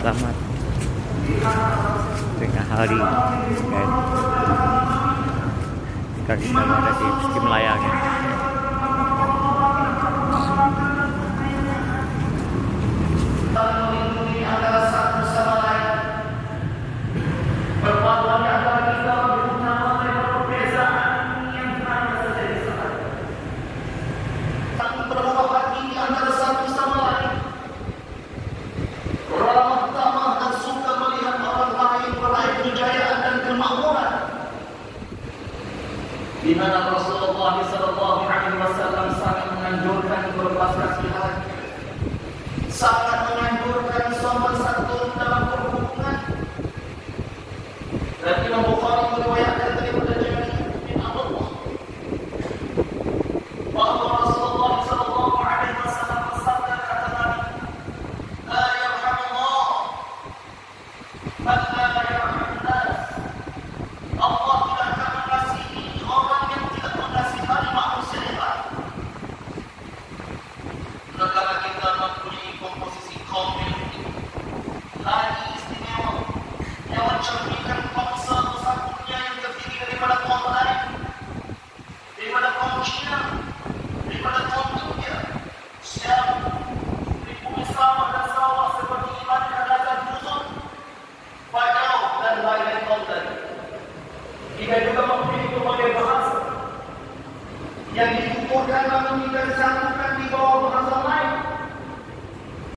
selamat. Tengah hari kan jika kita berada di meski Di mana Rasulullah Sallallahu Alaihi Wasallam sangat menganjurkan berbelas kasihan sangat menganjurkan sopan santun dalam berhubungan. Dan Imam Bukhari meriwayatkan daripada Jabir bin Abdullah bahwa Rasulullah sallallahu alaihi wasallam bersabda kata Nabi, "La yarhamullah man daripada kaum lain. Daripada kaum muslim daripada kaum dunia sekarang ribuan sahabat dan seperti iman dan agar musuh dan lain-lain kaum tadi kita juga mempunyai berbagai bahasa yang dikumpulkan dan satu.